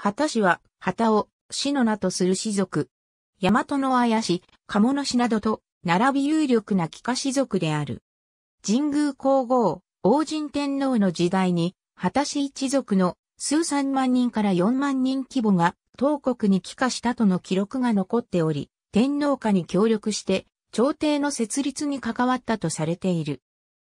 旗氏は、旗を、死の名とする氏族。大和の綾氏、鴨の氏などと、並び有力な帰化氏族である。神宮皇后、王神天皇の時代に、旗氏一族の数三万人から四万人規模が、当国に帰化したとの記録が残っており、天皇家に協力して、朝廷の設立に関わったとされている。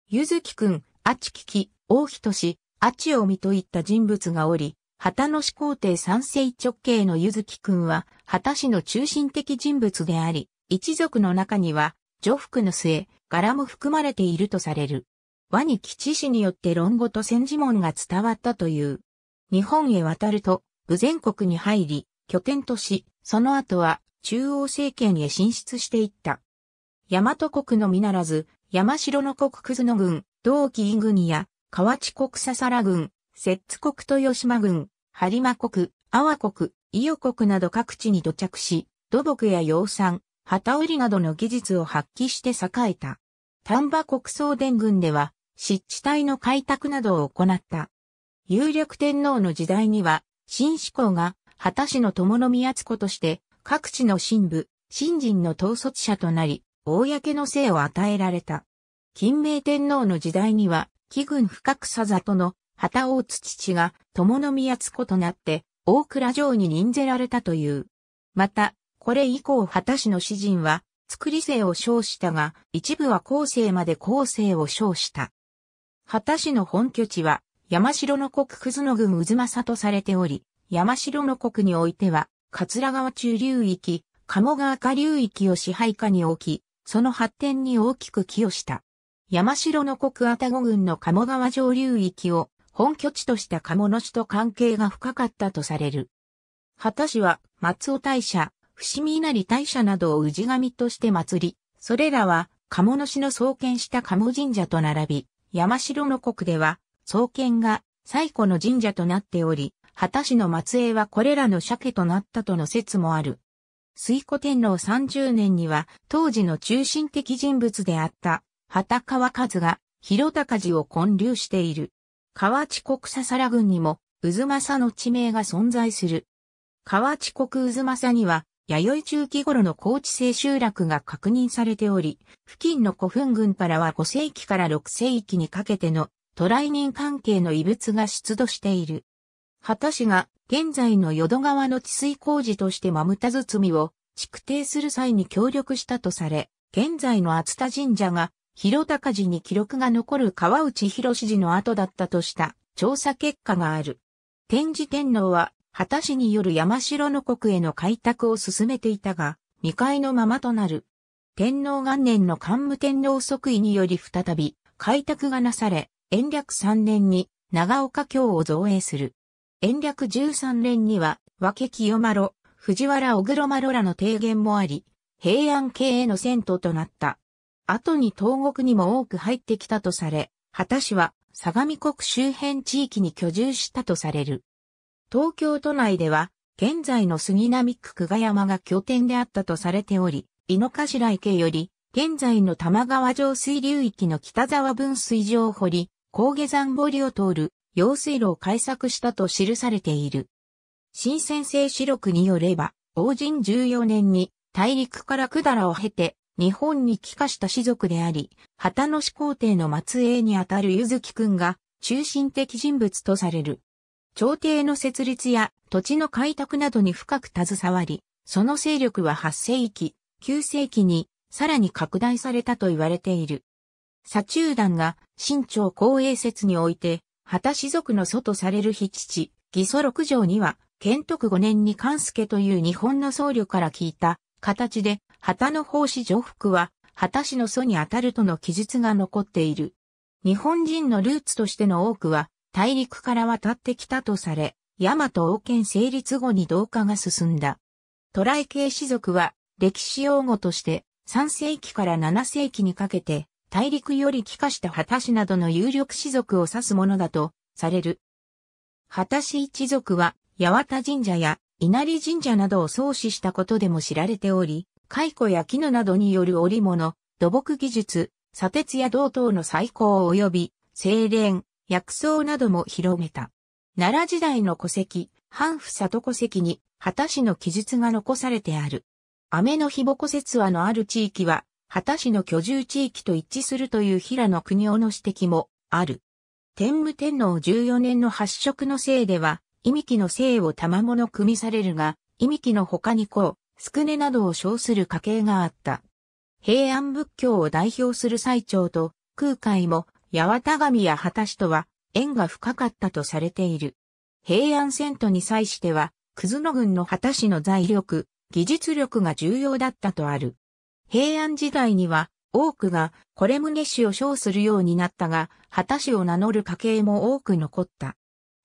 ゆずきくん、あちきき、大人氏、あちおみといった人物がおり、旗の始皇帝三世直系のゆずきくんは、旗氏の中心的人物であり、一族の中には、女服の末、柄も含まれているとされる。和に吉氏によって論語と戦時門が伝わったという。日本へ渡ると、武前国に入り、拠点とし、その後は中央政権へ進出していった。大和国のみならず、山城の国葛野郡、同期井国や、河内国笹原郡、摂津国豊島郡、播磨国、阿波国、伊予国など各地に土着し、土木や養蚕、旗織りなどの技術を発揮して栄えた。丹波国総伝軍では、湿地帯の開拓などを行った。有力天皇の時代には、新志向が、旗氏の友宮津子として、各地の神部、新人の統率者となり、公の姓を与えられた。金明天皇の時代には、紀軍深草里の旗大津父が友宮津子となって大倉城に任ぜられたという。また、これ以降旗氏の詩人は作り姓を称したが、一部は後世まで後世を称した。旗氏の本拠地は山城の国葛野郡渦政とされており、山城の国においては、桂川中流域、鴨川下流域を支配下に置き、その発展に大きく寄与した。山城の国愛宕郡の鴨川上流域を本拠地とした鴨の市と関係が深かったとされる。旗氏は松尾大社、伏見稲荷大社などを氏神として祭り、それらは鴨の市の創建した鴨神社と並び、山城の国では創建が最古の神社となっており、旗氏の末裔はこれらの鮭となったとの説もある。水古天皇30年には当時の中心的人物であった旗川和が広高寺を建立している。河内国笹原郡にも、渦政の地名が存在する。河内国渦政には、弥生中期頃の高知性集落が確認されており、付近の古墳群からは5世紀から6世紀にかけての渡来人関係の遺物が出土している。旗氏が現在の淀川の治水工事としてマムタ包みを築堤する際に協力したとされ、現在の厚田神社が広高寺に記録が残る川内博士寺の後だったとした調査結果がある。天智天皇は、旗氏による山城の国への開拓を進めていたが、未開のままとなる。天皇元年の桓武天皇即位により再び開拓がなされ、延暦3年に長岡京を造営する。延暦13年には、分清丸、藤原小黒丸らの提言もあり、平安系への銭湯となった。後に東国にも多く入ってきたとされ、旗氏は相模国周辺地域に居住したとされる。東京都内では、現在の杉並区久我山が拠点であったとされており、井の頭池より、現在の玉川上水流域の北沢分水場を掘り、高下山堀を通る用水路を開削したと記されている。新鮮性史録によれば、王神14年に大陸から百済を経て日本に帰化した士族であり、旗の始皇帝の末裔にあたるゆずきくんが中心的人物とされる。朝廷の設立や土地の開拓などに深く携わり、その勢力は8世紀、9世紀にさらに拡大されたと言われている。左中団が新朝公営説において、旗氏族の祖とされる非父、義祖六条には、建徳5年に関助という日本の僧侶から聞いた形で旗の奉仕上服は、旗氏の祖にあたるとの記述が残っている。日本人のルーツとしての多くは、大陸から渡ってきたとされ、大和王権成立後に同化が進んだ。トライ系氏族は、歴史用語として、3世紀から7世紀にかけて、大陸より帰化した旗氏などの有力氏族を指すものだとされる。旗氏一族は、八幡神社や稲荷神社などを創始したことでも知られており、蚕や絹などによる織物、土木技術、砂鉄や銅等の最高及び、精錬、薬草なども広めた。奈良時代の戸籍、半府里子関に、旗市の記述が残されてある。雨の日母説話のある地域は、旗市の居住地域と一致するという平野国夫の指摘もある。天武天皇14年の発色のせいでは、意味記の姓を賜物組みされるが、意味記の他にこう、スクネなどを称する家系があった。平安仏教を代表する最長と空海も八幡神や果たしとは縁が深かったとされている。平安遷都に際しては、クズ野郡の果たしの財力、技術力が重要だったとある。平安時代には多くがこれ宗氏を称するようになったが、果たしを名乗る家系も多く残った。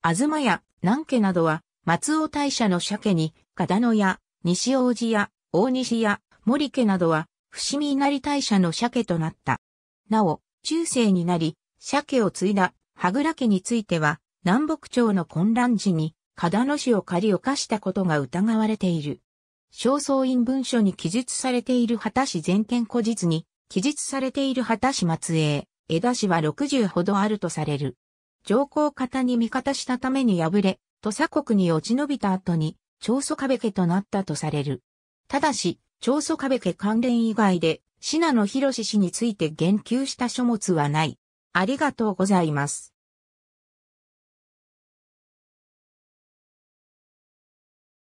東や南家などは松尾大社の鮭に、片野屋、西王子屋、大西屋、森家などは伏見稲荷大社の鮭となった。なお、中世になり、鮭を継いだ、羽倉家については、南北朝の混乱時に、片野市を借り犯したことが疑われている。正倉院文書に記述されている旗市全県古実に、記述されている旗市松江、枝市は60ほどあるとされる。上皇方に味方したために敗れ、土佐国に落ち延びた後に、長祖壁家となったとされる。ただし、長祖壁家関連以外で、信濃博氏について言及した書物はない。ありがとうございます。